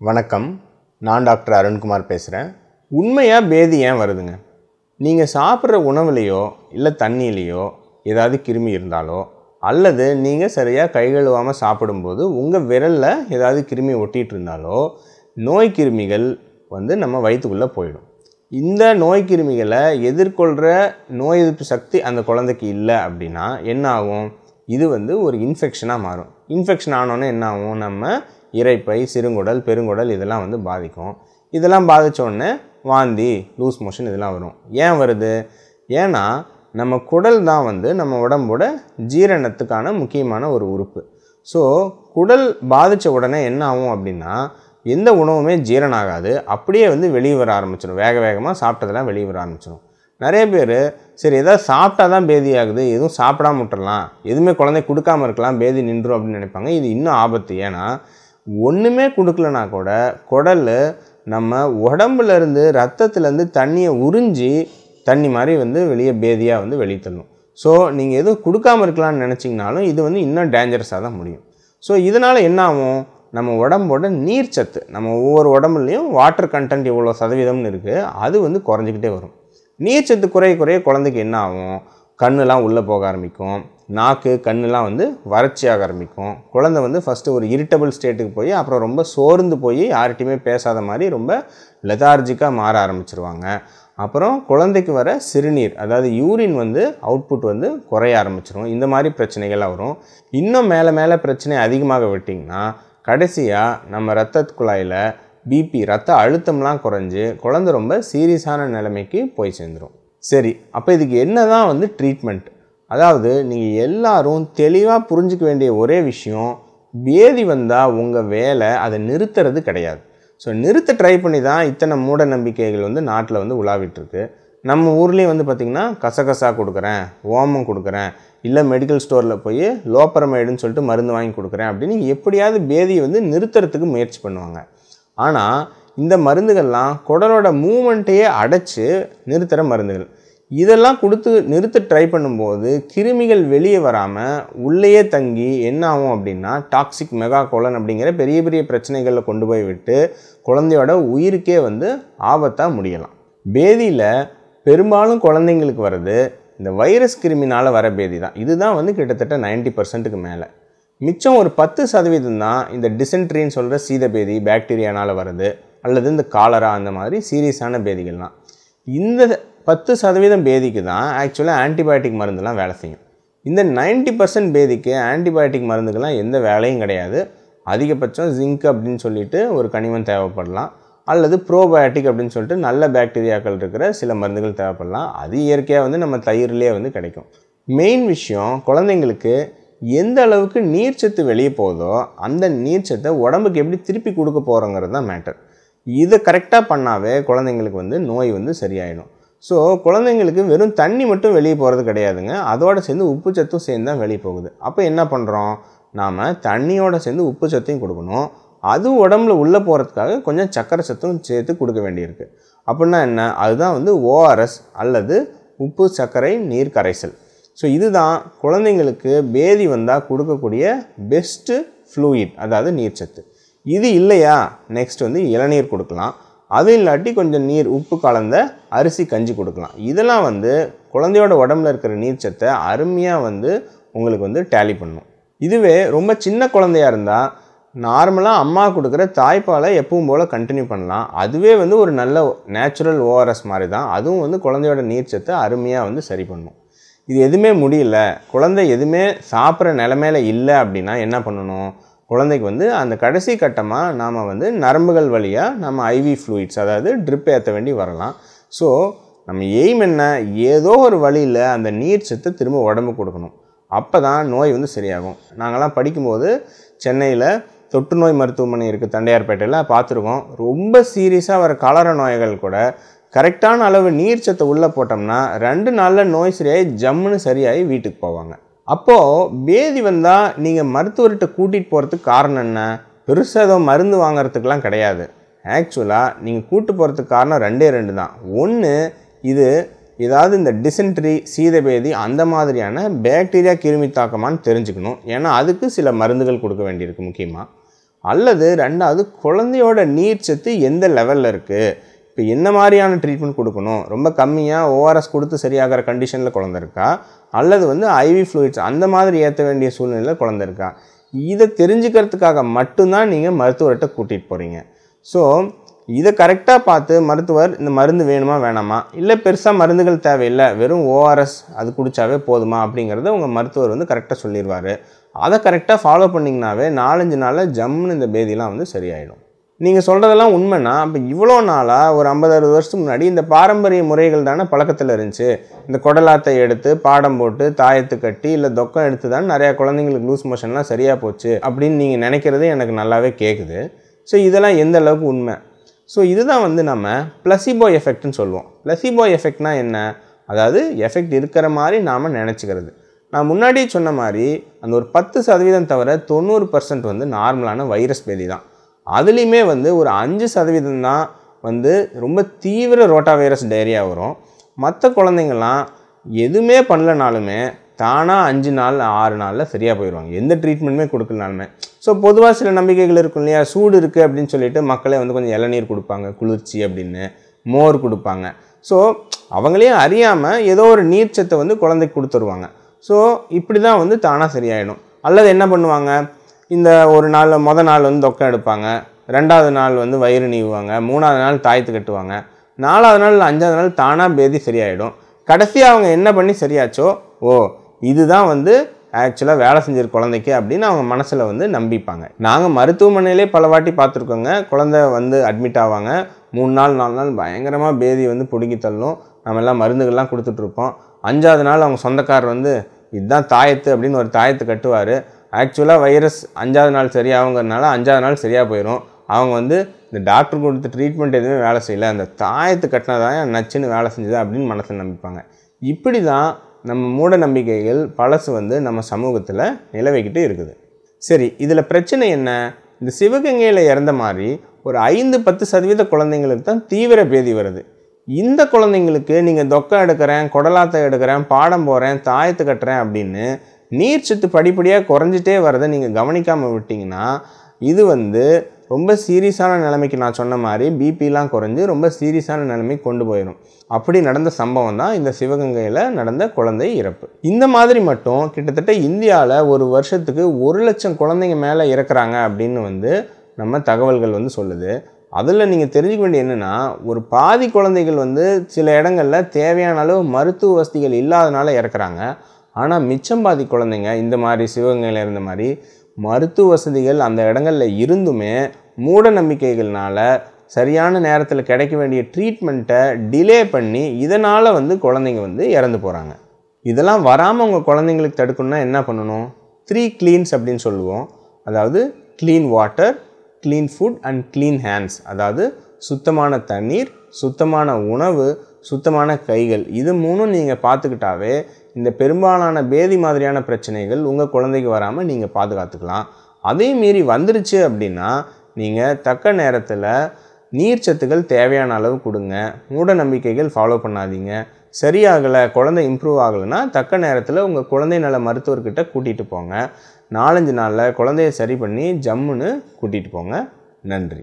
வணக்கம். நான் டாக்டர் அருண்குமார் பேசுகிறேன் உண்மையாக பேதி ஏன் வருதுங்க? நீங்கள் சாப்பிட்ற உணவுலேயோ இல்லை தண்ணியிலையோ ஏதாவது கிருமி இருந்தாலோ அல்லது நீங்கள் சரியாக கை கழுவாமல் சாப்பிடும்போது உங்கள் விரலில் ஏதாவது கிருமி ஒட்டிகிட்டு இருந்தாலோ நோய் கிருமிகள் வந்து நம்ம வயிற்றுக்குள்ளே போயிடும். இந்த நோய் கிருமிகளை எதிர்கொள்கிற நோய் எதிர்ப்பு சக்தி அந்த குழந்தைக்கு இல்லை அப்படின்னா என்ன ஆகும் இது வந்து ஒரு இன்ஃபெக்ஷனாக மாறும். இன்ஃபெக்ஷன் ஆனோன்னே என்ன ஆகும் நம்ம இரைப்பை சிறுங்குடல் பெருங்குடல் இதெல்லாம் வந்து பாதிக்கும். இதெல்லாம் பாதித்தோடனே உடனே வாந்தி லூஸ் மோஷன் இதெல்லாம் வரும். ஏன் வருது? ஏன்னா நம்ம குடல் தான் வந்து நம்ம உடம்போட ஜீரணத்துக்கான முக்கியமான ஒரு உறுப்பு. ஸோ குடல் பாதித்த உடனே என்ன ஆகும் அப்படின்னா எந்த உணவுமே ஜீரணம் ஆகாது அப்படியே வந்து வெளியே வர ஆரம்பிச்சிடும் வேக வேகமாக சாப்பிட்டதெல்லாம் வெளியே வர ஆரம்பிச்சிடும் நிறைய பேர் சரி ஏதாவது சாப்பிட்டா தான் பேதி ஆகுது. எதுவும் சாப்பிடாம விட்டுறலாம். எதுவுமே குழந்தை கொடுக்காம இருக்கலாம். பேதி நின்றும் அப்படின்னு நினைப்பாங்க. இது இன்னும் ஆபத்து. ஏன்னா ஒன்றுமே கொடுக்கலனா கூட குடல் நம்ம உடம்புலேருந்து ரத்தத்துலேருந்து தண்ணியை உறிஞ்சி தண்ணி மாதிரி வந்து வெளியே பேதியாக வந்து வெளியே தள்ளும் ஸோ நீங்கள் எதுவும் கொடுக்காம இருக்கலாம்னு நினச்சிங்கனாலும் இது வந்து இன்னும் டேஞ்சரஸாக தான் முடியும். ஸோ இதனால் என்ன ஆகும்? நம்ம உடம்போட நீர்ச்சத்து நம்ம ஒவ்வொரு உடம்புலையும் வாட்டர் கண்டென்ட் இவ்வளோ சதவீதம்னு இருக்குது அது வந்து குறைஞ்சிக்கிட்டே வரும். நீர்ச்சத்து குறைய குறைய குழந்தைக்கு என்ன ஆகும்? கண்ணுலாம் உள்ளே போக ஆரம்பிக்கும். நாக்கு கண்ணுலாம் வந்து வறட்சியாக ஆரம்பிக்கும். குழந்தை வந்து ஃபஸ்ட்டு ஒரு இரிட்டபிள் ஸ்டேட்டுக்கு போய் அப்புறம் ரொம்ப சோர்ந்து போய் யார்கிட்டையுமே பேசாத மாதிரி ரொம்ப லெதார்ஜிக்காக மாற ஆரம்பிச்சிருவாங்க. அப்புறம் குழந்தைக்கு வர சிறுநீர் அதாவது யூரின் வந்து அவுட்புட் வந்து குறைய ஆரம்பிச்சிரும். இந்த மாதிரி பிரச்சனைகள்லாம் வரும். இன்னும் மேலே மேலே பிரச்சனை அதிகமாக விட்டிங்கன்னா கடைசியாக நம்ம ரத்த குழாயில் பிபி ரத்த அழுத்தம்லாம் குறைஞ்சி குழந்தை ரொம்ப சீரியஸான நிலைமைக்கு போய் சேர்ந்துடும் சரி அப்போ இதுக்கு என்ன தான் வந்து ட்ரீட்மெண்ட் அதாவது நீங்கள் எல்லாரும் தெளிவாக புரிஞ்சிக்க வேண்டிய ஒரே விஷயம் பேதி வந்தால் உங்கள் வேலை அதை நிறுத்துறது கிடையாது. ஸோ நிறுத்த ட்ரை பண்ணி தான் இத்தனை மூட நம்பிக்கைகள் வந்து நாட்டில் வந்து உலாவிட்டுருக்கு. நம்ம ஊர்லேயும் வந்து பார்த்திங்கன்னா கசகசா கொடுக்குறேன் ஓமம் கொடுக்குறேன் இல்லை மெடிக்கல் ஸ்டோரில் போய் லோப்பரமைடுன்னு சொல்லிட்டு மருந்து வாங்கி கொடுக்குறேன் அப்படின்னு எப்படியாவது பேதியை வந்து நிறுத்துறதுக்கு முயற்சி பண்ணுவாங்க. ஆனால் இந்த மருந்துகள்லாம் குடலோட மூமெண்ட்டையே அடைச்சி நிறுத்துகிற மருந்துகள். இதெல்லாம் கொடுத்து நிறுத்த ட்ரை பண்ணும்போது கிருமிகள் வெளியே வராமல் உள்ளேயே தங்கி என்ன ஆகும் அப்படின்னா டாக்ஸிக் மெகா கோலன் அப்படிங்கிற பெரிய பெரிய பிரச்சனைகளில் கொண்டு போய் விட்டு குழந்தையோட உயிருக்கே வந்து ஆபத்தாக முடியலாம். பேதியில் பெரும்பாலும் குழந்தைங்களுக்கு வர்றது இந்த வைரஸ் கிருமினால் வர பேதி தான். இதுதான் வந்து கிட்டத்தட்ட நைன்டி பர்சன்ட்டுக்கு மேலே. மிச்சம் ஒரு பத்து சதவீதம் தான் இந்த டிசென்ட்ரின்னு சொல்கிற சீதபேதி பேக்டீரியானால் வருது அல்லது இந்த காலரா அந்த மாதிரி சீரியஸான பேதிகள்லாம். இந்த பத்து சதவீதம் பேதிக்கு தான் ஆக்சுவலாக ஆன்டிபயோட்டிக் மருந்துலாம் வேலை செய்யும். இந்த நைன்டி பர்சன்ட் பேதிக்கு ஆன்டிபயோட்டிக் மருந்துக்கெல்லாம் எந்த வேலையும் கிடையாது. அதிகபட்சம் ஜிங்க் அப்படின்னு சொல்லிட்டு ஒரு கனிமம் தேவைப்படலாம். அல்லது ப்ரோபயோட்டிக் அப்படின்னு சொல்லிட்டு நல்ல பாக்டீரியாக்கள் இருக்கிற சில மருந்துகள் தேவைப்படலாம். அது இயற்கையாக வந்து நம்ம தயிர்லேயே வந்து கிடைக்கும். மெயின் விஷயம் குழந்தைங்களுக்கு எந்த அளவுக்கு நீர்ச்சத்து வெளியே போதோ அந்த நீர்ச்சத்தை உடம்புக்கு எப்படி திருப்பி கொடுக்க போகிறோங்கிறது தான் மேட்டர் இதை கரெக்டாக பண்ணாவே குழந்தைங்களுக்கு வந்து நோய் வந்து சரியாயிடும். ஸோ குழந்தைங்களுக்கு வெறும் தண்ணி மட்டும் வெளியே போகிறது கிடையாதுங்க. அதோடு சேர்ந்து உப்பு சத்தும் சேர்ந்து தான் வெளியே போகுது. அப்போ என்ன பண்ணுறோம் நாம் தண்ணியோடு சேர்ந்து உப்பு சத்தையும் கொடுக்கணும். அது உடம்புல உள்ளே போகிறதுக்காக கொஞ்சம் சக்கரை சத்தும் சேர்த்து கொடுக்க வேண்டியிருக்கு. அப்படின்னா என்ன? அதுதான் வந்து ஓஆர்எஸ் அல்லது உப்பு சர்க்கரை நீர் கரைசல். ஸோ இதுதான் குழந்தைங்களுக்கு பேதி வந்தால் கொடுக்கக்கூடிய பெஸ்ட்டு ஃப்ளூயிட் அதாவது நீர்ச்சத்து இது இல்லையா? நெக்ஸ்ட் வந்து இளநீர் கொடுக்கலாம். அது இல்லாட்டி கொஞ்சம் நீர் உப்பு கலந்த அரிசி கஞ்சி கொடுக்கலாம். இதெல்லாம் வந்து குழந்தையோட உடம்புல இருக்கிற நீர்ச்சத்தை அருமையாக வந்து உங்களுக்கு வந்து டேலி பண்ணும். இதுவே ரொம்ப சின்ன குழந்தையாக இருந்தால் நார்மலாக அம்மா கொடுக்குற தாய்ப்பாலை எப்பவும் போல் கண்டினியூ பண்ணலாம். அதுவே வந்து ஒரு நல்ல நேச்சுரல் ஓஆர்எஸ் மாதிரி தான் அதுவும் வந்து குழந்தையோட நீர்ச்சத்தை அருமையாக வந்து சரி பண்ணும். இது எதுவுமே முடியல. குழந்தை எதுவுமே சாப்பிட்ற நிலமையில இல்லை அப்படின்னா என்ன பண்ணணும்? குழந்தைக்கு வந்து அந்த கடைசி கட்டமாக நாம் வந்து நரம்புகள் வழியாக நம்ம ஐவி ஃப்ளூயிட்ஸ் அதாவது ட்ரிப் ஏற்ற வேண்டி வரலாம். ஸோ நம்ம எய்ம் என்ன? ஏதோ ஒரு வழியில் அந்த நீர் சத்து திரும்ப உடம்பு கொடுக்கணும். அப்போ தான் நோய் வந்து சரியாகும். நாங்கள்லாம் படிக்கும்போது சென்னையில் தொற்று நோய் மருத்துவமனை இருக்குது தண்டையார்பேட்டையில் பார்த்துருக்கோம். ரொம்ப சீரியஸாக வர கலர நோய்கள் கூட கரெக்டான அளவு நீர் சத்தை உள்ளே போட்டோம்னா ரெண்டு நாளில் நோய் சரியாகி ஜம்முன்னு சரியாகி வீட்டுக்கு போவாங்க. அப்போது பேதி வந்தால் நீங்கள் மருத்துவர்கிட்ட கூட்டிகிட்டு போகிறதுக்கு காரணம் என்ன? பெருசாக ஏதோ மருந்து வாங்குறதுக்கெலாம் கிடையாது. ஆக்சுவலாக நீங்கள் கூட்டு போகிறதுக்கு காரணம் ரெண்டே ரெண்டு தான். ஒன்று இது ஏதாவது இந்த டிசென்ட்ரி சீதபேதி அந்த மாதிரியான பேக்டீரியா கிருமி தாக்கமானு தெரிஞ்சுக்கணும். ஏன்னா அதுக்கு சில மருந்துகள் கொடுக்க வேண்டியிருக்கு முக்கியமாக அல்லது ரெண்டாவது குழந்தையோட நீர் சத்து எந்த லெவலில் இருக்குது இப்போ என்ன மாதிரியான ட்ரீட்மெண்ட் கொடுக்கணும்? ரொம்ப கம்மியாக ஓஆர்எஸ் கொடுத்து சரியாகிற கண்டிஷனில் குழந்த இருக்கா? அல்லது வந்து ஐவி ஃப்ளூயிட்ஸ் அந்த மாதிரி ஏற்ற வேண்டிய சூழ்நிலையில் குழந்த இருக்கா? இதை தெரிஞ்சுக்கிறதுக்காக மட்டும்தான் நீங்கள் மருத்துவர்கிட்ட கூட்டிகிட்டு போகிறீங்க ஸோ இதை கரெக்டாக பார்த்து மருத்துவர் இந்த மருந்து வேணுமா வேணாமா? இல்லை பெருசாக மருந்துகள் தேவையில்லை வெறும் ஓஆர்எஸ் அது குடித்தாவே போதுமா அப்படிங்கிறத உங்கள் மருத்துவர் வந்து கரெக்டாக சொல்லிடுவார் அதை கரெக்டாக ஃபாலோ பண்ணிங்கனாவே நாலஞ்சு நாளில் ஜம்முன்னு இந்த பேதிலாம் வந்து சரியாயிடும். நீங்கள் சொல்கிறதெல்லாம் உண்மைனா அப்போ இவ்வளோ நாளாக ஒரு ஐம்பது அறுபது வருஷத்துக்கு முன்னாடி இந்த பாரம்பரிய முறைகள் தானே பழக்கத்தில் இருந்துச்சு. இந்த குடலாத்தை எடுத்து பாடம் போட்டு தாயத்து கட்டி இல்லை தொக்கம் எடுத்து தான் நிறையா குழந்தைங்களுக்கு லூஸ் மோஷன்லாம் சரியாக போச்சு அப்படின்னு நீங்கள் நினைக்கிறது எனக்கு நல்லாவே கேட்குது ஸோ இதெல்லாம் எந்த அளவுக்கு உண்மை? ஸோ இதுதான் வந்து நம்ம பிளசிபோ எஃபெக்ட்னு சொல்லுவோம். பிளசிபோ எஃபெக்ட்னா என்ன? அதாவது எஃபெக்ட் இருக்கிற மாதிரி நாம் நினச்சிக்கிறது. நான் முன்னாடியே சொன்ன மாதிரி அந்த ஒரு பத்து சதவீதம் தவிர தொண்ணூறு பர்சன்ட் வந்து நார்மலான வைரஸ் பேதி தான். அதுலேயுமே வந்து ஒரு அஞ்சு சதவீதம் தான் வந்து ரொம்ப தீவிர ரோட்டா வைரஸ் டைரியா வரும். மற்ற குழந்தைங்கள்லாம் எதுவுமே பண்ணலனாலுமே தானாக அஞ்சு நாள் ஆறு நாளில் சரியாக போயிடுவாங்க. எந்த ட்ரீட்மெண்ட்டுமே கொடுக்கலனாலுமே. ஸோ பொதுவாக சில நம்பிக்கைகள் இருக்கும் இல்லையா? சூடு இருக்குது அப்படின்னு சொல்லிட்டு மக்களே வந்து கொஞ்சம் இளநீர் கொடுப்பாங்க குளிர்ச்சி அப்படின்னு மோர் கொடுப்பாங்க. ஸோ அவங்களையும் அறியாமல் ஏதோ ஒரு நீர்ச்சத்தை வந்து குழந்தைக்கு கொடுத்துருவாங்க. ஸோ இப்படி தான் வந்து தானாக சரியாயிடும். அல்லது என்ன பண்ணுவாங்க? இந்த ஒரு நாள் மொதல் நாள் வந்து தொக்கம் எடுப்பாங்க. ரெண்டாவது நாள் வந்து வயிறு நீவுவாங்க. மூணாவது நாள் தாய்த்து கட்டுவாங்க. நாலாவது நாள் அஞ்சாவது நாள் தானாக பேதி சரியாயிடும். கடைசியாக அவங்க என்ன பண்ணி சரியாச்சோ ஓ இதுதான் வந்து ஆக்சுவலாக வேலை செஞ்சிரு குழந்தைக்கு அப்படின்னு அவங்க மனசில் வந்து நம்பிப்பாங்க. நாங்கள் மருத்துவமனையிலே பல வாட்டி பார்த்துருக்கோங்க. குழந்தை வந்து அட்மிட் ஆவாங்க. மூணு நாள் நாலு நாள் பயங்கரமாக பேதி வந்து பிடுங்கி தள்ளும். நம்ம எல்லாம் மருந்துகள்லாம் கொடுத்துட்ருப்போம் அஞ்சாவது நாள் அவங்க சொந்தக்காரர் வந்து இதுதான் தாயத்து அப்படின்னு ஒரு தாயத்து கட்டுவார். ஆக்சுவலாக வைரஸ் அஞ்சாவது நாள் சரியாகுங்கிறதுனால அஞ்சாவது நாள் சரியாக போயிடும் அவங்க வந்து இந்த டாக்டர் கொடுத்த ட்ரீட்மெண்ட் எதுவுமே வேலை செய்யலை. அந்த தாயத்து கட்டினதான் நச்சுன்னு வேலை செஞ்சது அப்படின்னு மனசில் நம்பிப்பாங்க. இப்படி தான் நம்ம மூட நம்பிக்கைகள் பழசு வந்து நம்ம சமூகத்தில் நிலவிக்கிட்டு இருக்குது. சரி இதில் பிரச்சனை என்ன? இந்த சிவகங்கையில் இறந்த மாதிரி ஒரு ஐந்து பத்து சதவீத குழந்தைங்களுக்கு தான் தீவிர பேதி வருது. இந்த குழந்தைங்களுக்கு நீங்கள் தொக்கம் எடுக்கிறேன் குடலாத்தை எடுக்கிறேன் பாடம் போகிறேன் தாயத்து கட்டுறேன் அப்படின்னு நீர்ச்சத்து படிப்படியாக குறைஞ்சிட்டே வரதை நீங்கள் கவனிக்காமல் விட்டிங்கன்னா இது வந்து ரொம்ப சீரியஸான நிலைமைக்கு நான் சொன்ன மாதிரி பிபிலாம் குறைஞ்சு ரொம்ப சீரியஸான நிலைமைக்கு கொண்டு போயிடும் அப்படி நடந்த சம்பவம் தான் இந்த சிவகங்கையில் நடந்த குழந்தை இறப்பு. இந்த மாதிரி மட்டும் கிட்டத்தட்ட இந்தியாவில் ஒரு வருஷத்துக்கு ஒரு லட்சம் குழந்தைங்க மேலே இறக்குறாங்க அப்படின்னு வந்து நம்ம தகவல்கள் வந்து சொல்லுது. அதில் நீங்கள் தெரிஞ்சுக்க வேண்டிய என்னென்னா ஒரு பாதி குழந்தைகள் வந்து சில இடங்களில் தேவையான அளவு மருத்துவ வசதிகள் இல்லாதனால இறக்குறாங்க. ஆனால் மிச்சம் பாதி குழந்தைங்க இந்த மாதிரி சிவகங்கையில் இருந்த மாதிரி மருத்துவ வசதிகள் அந்த இடங்களில் இருந்துமே மூட நம்பிக்கைகள்னால சரியான நேரத்தில் கிடைக்க வேண்டிய ட்ரீட்மெண்ட்டை டிலே பண்ணி இதனால் வந்து குழந்தைங்க வந்து இறந்து போகிறாங்க இதெல்லாம் வராமல் உங்கள் குழந்தைங்களுக்கு தடுக்கணும்னா என்ன பண்ணணும்? த்ரீ க்ளீன்ஸ் அப்படின்னு சொல்லுவோம். அதாவது clean water clean food and clean hands அதாவது சுத்தமான தண்ணீர் சுத்தமான உணவு சுத்தமான கைகள். இது மூணும் நீங்கள் பார்த்துக்கிட்டாவே இந்த பெரும்பாலான பேதி மாதிரியான பிரச்சனைகள் உங்கள் குழந்தைக்கு வராமல் நீங்கள் பாதுகாத்துக்கலாம். அதே மீறி வந்துருச்சு அப்படின்னா நீங்கள் தக்க நேரத்தில் நீர்ச்சத்துக்கள் தேவையான அளவு கொடுங்க. மூட நம்பிக்கைகள் ஃபாலோ பண்ணாதீங்க. சரியாகலை குழந்தை இம்ப்ரூவ் ஆகலைன்னா தக்க நேரத்தில் உங்கள் குழந்தை நல மருத்துவர்கிட்ட கூட்டிகிட்டு போங்க. நாலஞ்சு நாளில் குழந்தைய சரி பண்ணி ஜம்முன்னு கூட்டிகிட்டு போங்க. நன்றி.